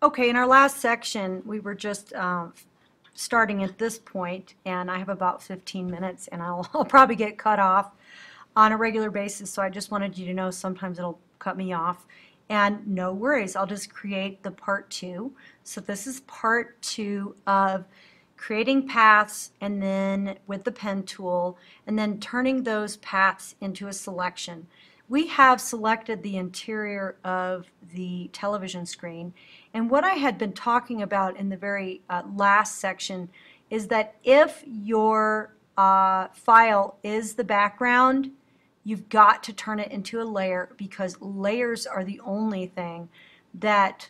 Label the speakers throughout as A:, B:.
A: Okay, in our last section, we were just uh, starting at this point, and I have about 15 minutes, and I'll, I'll probably get cut off on a regular basis, so I just wanted you to know sometimes it'll cut me off. And no worries, I'll just create the part two. So this is part two of creating paths and then with the pen tool and then turning those paths into a selection. We have selected the interior of the television screen and what I had been talking about in the very uh, last section is that if your uh, file is the background, you've got to turn it into a layer because layers are the only thing that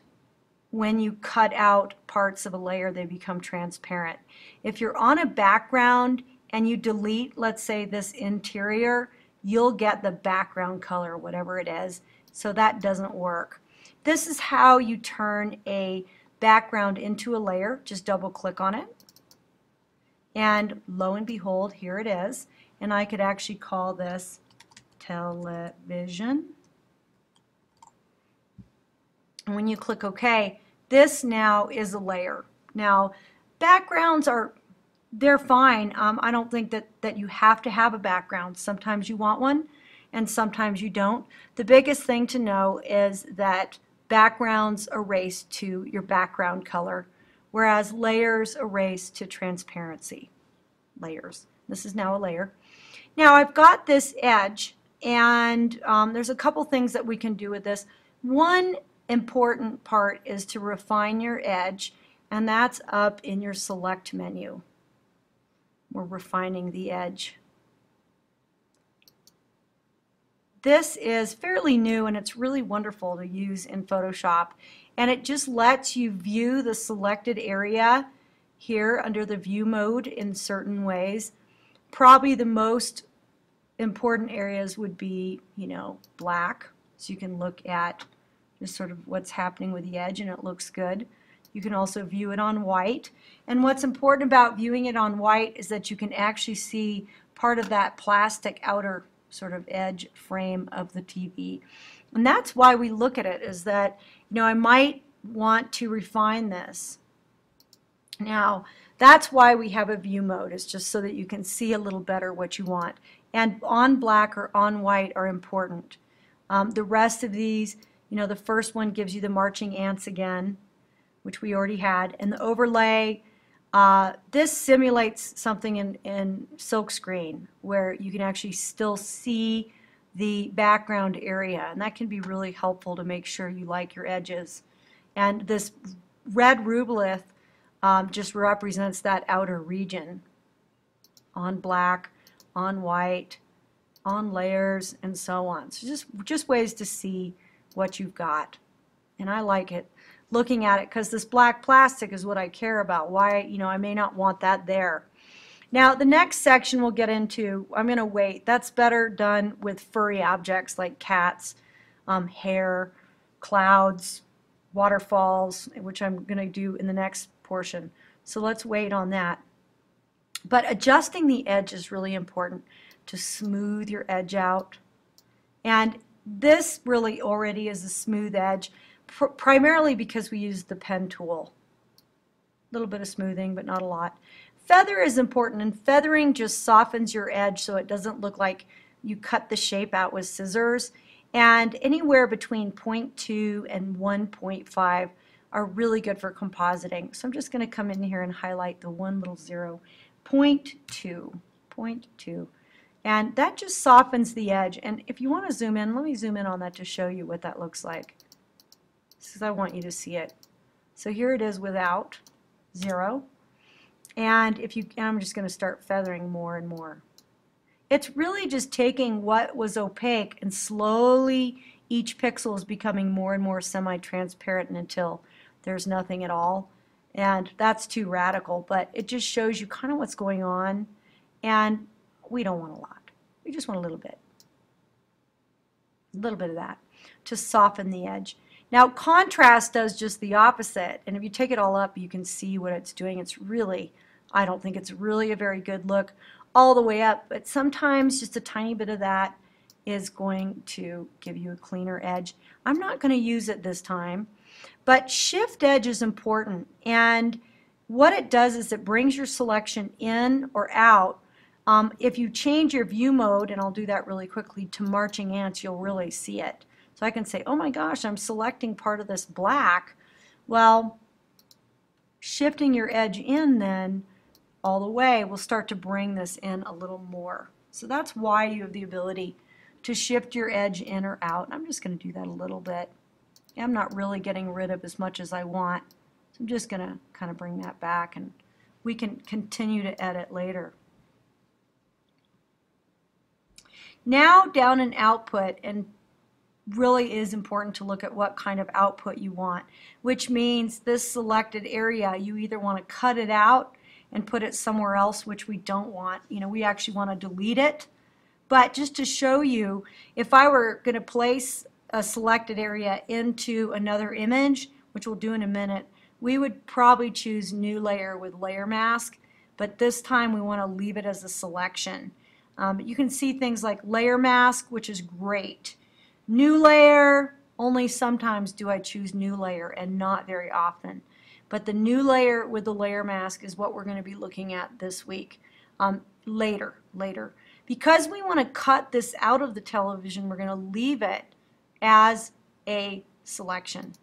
A: when you cut out parts of a layer, they become transparent. If you're on a background and you delete, let's say, this interior, you'll get the background color, whatever it is. So that doesn't work. This is how you turn a background into a layer. Just double click on it. And lo and behold, here it is. And I could actually call this television. And when you click OK, this now is a layer. Now, backgrounds are, they're fine. Um, I don't think that, that you have to have a background. Sometimes you want one and sometimes you don't. The biggest thing to know is that backgrounds erase to your background color, whereas layers erase to transparency. Layers. This is now a layer. Now I've got this edge and um, there's a couple things that we can do with this. One important part is to refine your edge and that's up in your select menu. We're refining the edge. This is fairly new and it's really wonderful to use in Photoshop and it just lets you view the selected area here under the view mode in certain ways. Probably the most important areas would be, you know, black. So you can look at just sort of what's happening with the edge and it looks good. You can also view it on white. And what's important about viewing it on white is that you can actually see part of that plastic outer sort of edge frame of the TV. And that's why we look at it is that, you know, I might want to refine this. Now, that's why we have a view mode, is just so that you can see a little better what you want. And on black or on white are important. Um, the rest of these, you know, the first one gives you the marching ants again, which we already had. And the overlay, uh, this simulates something in, in silkscreen where you can actually still see the background area and that can be really helpful to make sure you like your edges. And this red rubylith um, just represents that outer region on black, on white, on layers, and so on. So just, just ways to see what you've got. And I like it looking at it because this black plastic is what I care about. Why, you know, I may not want that there. Now, the next section we'll get into, I'm going to wait. That's better done with furry objects like cats, um, hair, clouds, waterfalls, which I'm going to do in the next portion. So let's wait on that. But adjusting the edge is really important to smooth your edge out. And this really already is a smooth edge pr primarily because we use the pen tool. A little bit of smoothing, but not a lot. Feather is important, and feathering just softens your edge so it doesn't look like you cut the shape out with scissors. And anywhere between 0.2 and 1.5 are really good for compositing. So I'm just going to come in here and highlight the one little zero, 0.2, 0.2. And that just softens the edge. And if you want to zoom in, let me zoom in on that to show you what that looks like because I want you to see it. So here it is without zero. And if you, and I'm just going to start feathering more and more. It's really just taking what was opaque and slowly each pixel is becoming more and more semi-transparent until there's nothing at all. And that's too radical, but it just shows you kind of what's going on. And we don't want a lot. We just want a little bit. A little bit of that to soften the edge. Now contrast does just the opposite and if you take it all up you can see what it's doing. It's really, I don't think it's really a very good look all the way up but sometimes just a tiny bit of that is going to give you a cleaner edge. I'm not going to use it this time, but shift edge is important. And what it does is it brings your selection in or out. Um, if you change your view mode, and I'll do that really quickly, to marching ants, you'll really see it. So I can say, oh my gosh, I'm selecting part of this black. Well, shifting your edge in then all the way will start to bring this in a little more. So that's why you have the ability to shift your edge in or out. I'm just going to do that a little bit. I'm not really getting rid of as much as I want. So I'm just going to kind of bring that back and we can continue to edit later. Now down in output and really is important to look at what kind of output you want, which means this selected area, you either want to cut it out and put it somewhere else, which we don't want. You know, we actually want to delete it. But just to show you, if I were going to place a selected area into another image, which we'll do in a minute, we would probably choose new layer with layer mask, but this time we want to leave it as a selection. Um, you can see things like layer mask, which is great. New layer, only sometimes do I choose new layer and not very often. But the new layer with the layer mask is what we're going to be looking at this week. Um, later, later. Because we want to cut this out of the television, we're going to leave it as a selection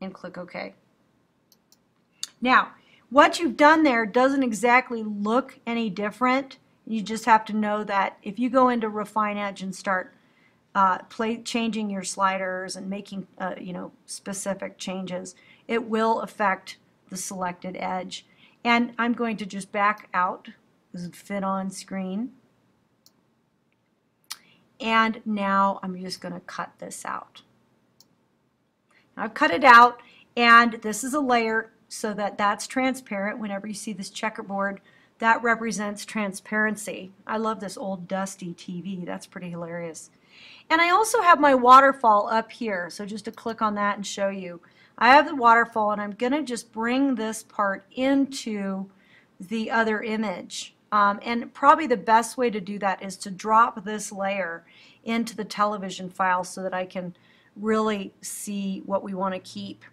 A: and click OK. Now, what you've done there doesn't exactly look any different. You just have to know that if you go into Refine Edge and start uh, play, changing your sliders and making uh, you know specific changes, it will affect the selected edge. And I'm going to just back out, fit on screen. And now I'm just going to cut this out. Now I've cut it out and this is a layer so that that's transparent. Whenever you see this checkerboard, that represents transparency. I love this old dusty TV. That's pretty hilarious. And I also have my waterfall up here. So just to click on that and show you. I have the waterfall and I'm going to just bring this part into the other image. Um, and probably the best way to do that is to drop this layer into the television file so that I can really see what we want to keep.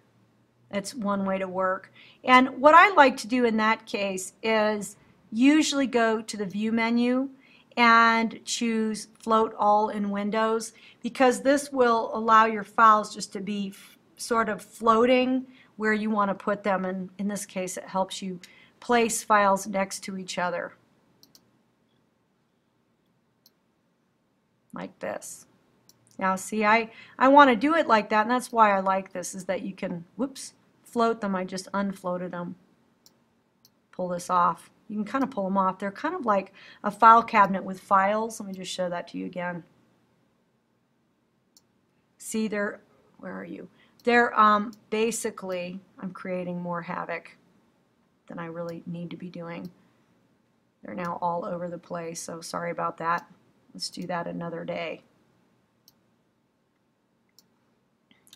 A: It's one way to work. And what I like to do in that case is usually go to the view menu and choose float all in Windows because this will allow your files just to be sort of floating where you want to put them and in this case it helps you place files next to each other. Like this. Now see I, I want to do it like that and that's why I like this is that you can whoops float them I just unfloated them. Pull this off you can kind of pull them off. They're kind of like a file cabinet with files. Let me just show that to you again. See, they're, where are you? They're um, basically, I'm creating more havoc than I really need to be doing. They're now all over the place, so sorry about that. Let's do that another day.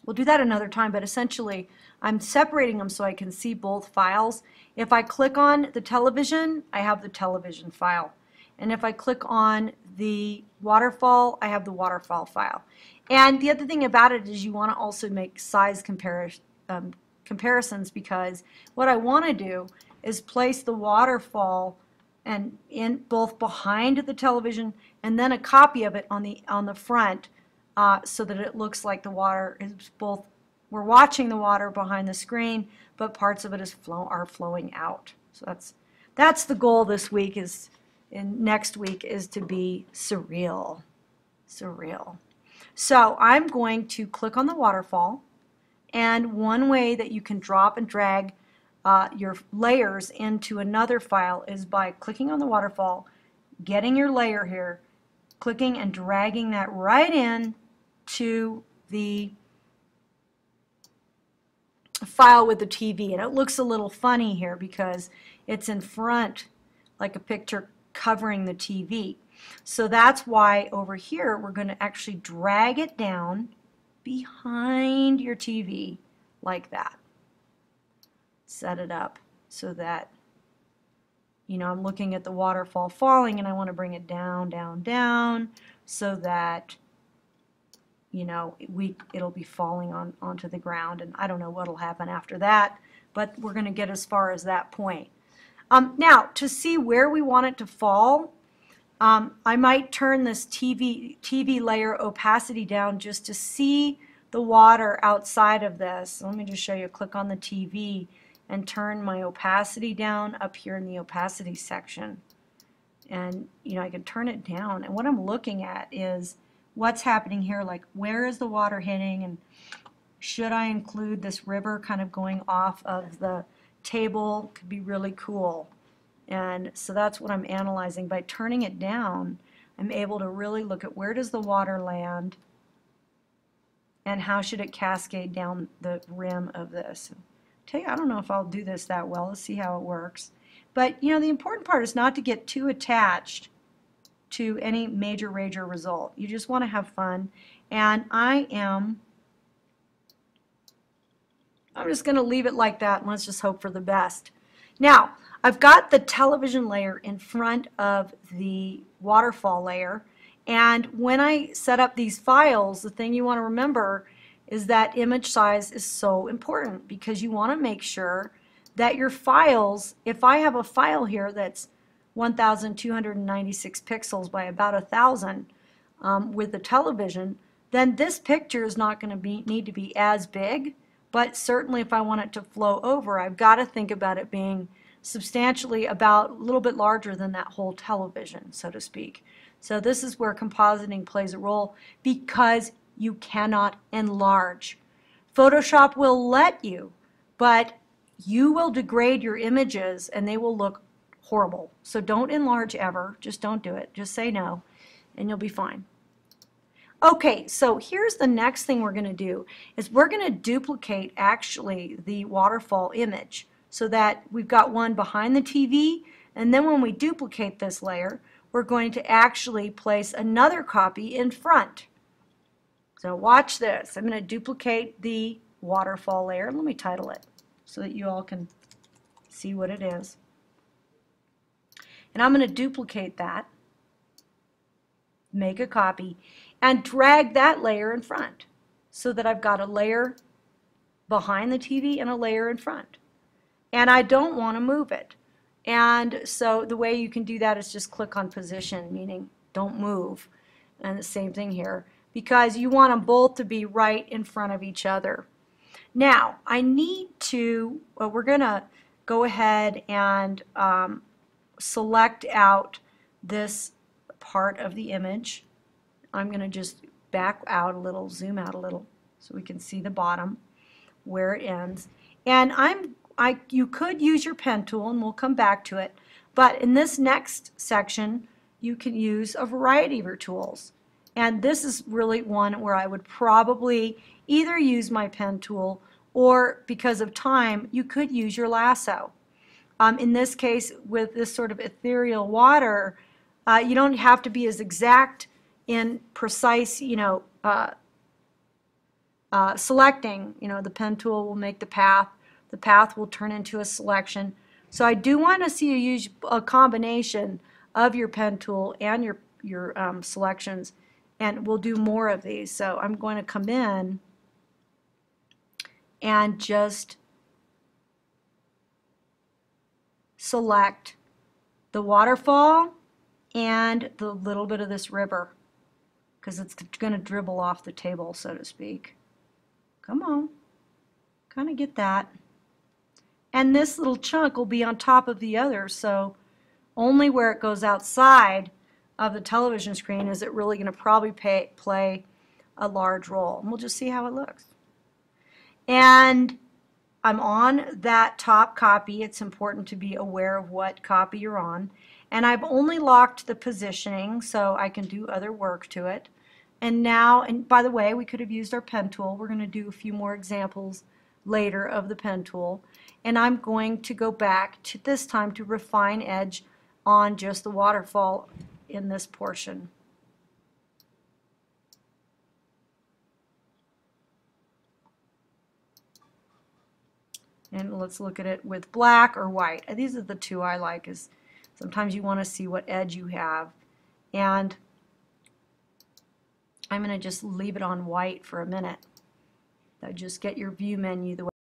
A: We'll do that another time, but essentially I'm separating them so I can see both files. If I click on the television, I have the television file. And if I click on the waterfall, I have the waterfall file. And the other thing about it is you want to also make size compar um, comparisons because what I want to do is place the waterfall and in both behind the television and then a copy of it on the on the front uh, so that it looks like the water is both, we're watching the water behind the screen, but parts of it is flow, are flowing out. So that's, that's the goal this week is, in next week is to be surreal, surreal. So I'm going to click on the waterfall and one way that you can drop and drag uh, your layers into another file is by clicking on the waterfall, getting your layer here, clicking and dragging that right in to the file with the TV. And it looks a little funny here because it's in front like a picture covering the TV. So that's why over here we're going to actually drag it down behind your TV like that. Set it up so that, you know, I'm looking at the waterfall falling and I want to bring it down, down, down so that you know we it'll be falling on onto the ground and I don't know what'll happen after that but we're going to get as far as that point. Um, now to see where we want it to fall um, I might turn this TV, TV layer opacity down just to see the water outside of this. Let me just show you, click on the TV and turn my opacity down up here in the opacity section. And, you know, I can turn it down. And what I'm looking at is what's happening here, like where is the water hitting and should I include this river kind of going off of the table? Could be really cool. And so that's what I'm analyzing. By turning it down, I'm able to really look at where does the water land and how should it cascade down the rim of this. tell you, I don't know if I'll do this that well. Let's see how it works. But, you know, the important part is not to get too attached to any major rager result. You just want to have fun. And I am, I'm just going to leave it like that and let's just hope for the best. Now, I've got the television layer in front of the waterfall layer. And when I set up these files, the thing you want to remember is that image size is so important because you want to make sure that your files, if I have a file here that's 1,296 pixels by about a 1,000 um, with the television, then this picture is not going to be need to be as big. But certainly if I want it to flow over, I've got to think about it being substantially about a little bit larger than that whole television, so to speak. So this is where compositing plays a role because you cannot enlarge. Photoshop will let you, but you will degrade your images and they will look horrible. So don't enlarge ever. Just don't do it. Just say no and you'll be fine. Okay, so here's the next thing we're going to do is we're going to duplicate actually the waterfall image so that we've got one behind the TV and then when we duplicate this layer we're going to actually place another copy in front. So watch this. I'm going to duplicate the waterfall layer. Let me title it so that you all can see what it is. And I'm going to duplicate that, make a copy, and drag that layer in front so that I've got a layer behind the TV and a layer in front and I don't want to move it. And so the way you can do that is just click on position, meaning don't move. And the same thing here, because you want them both to be right in front of each other. Now, I need to, well, we're going to go ahead and um, select out this part of the image. I'm going to just back out a little, zoom out a little, so we can see the bottom, where it ends. And I'm I, you could use your pen tool, and we'll come back to it, but in this next section, you can use a variety of your tools. And this is really one where I would probably either use my pen tool or because of time, you could use your lasso. Um, in this case, with this sort of ethereal water, uh, you don't have to be as exact in precise, you know, uh, uh, selecting. You know, the pen tool will make the path the path will turn into a selection. So I do want to see you use a combination of your pen tool and your, your um, selections, and we'll do more of these. So I'm going to come in and just select the waterfall and the little bit of this river because it's going to dribble off the table, so to speak. Come on. Kind of get that and this little chunk will be on top of the other so only where it goes outside of the television screen is it really going to probably pay, play a large role and we'll just see how it looks and I'm on that top copy. It's important to be aware of what copy you're on. And I've only locked the positioning so I can do other work to it. And now and by the way we could have used our pen tool. We're going to do a few more examples later of the pen tool. And I'm going to go back to this time to refine edge on just the waterfall in this portion. And let's look at it with black or white. Uh, these are the two I like is sometimes you want to see what edge you have. And I'm going to just leave it on white for a minute. So just get your view menu the way